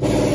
you.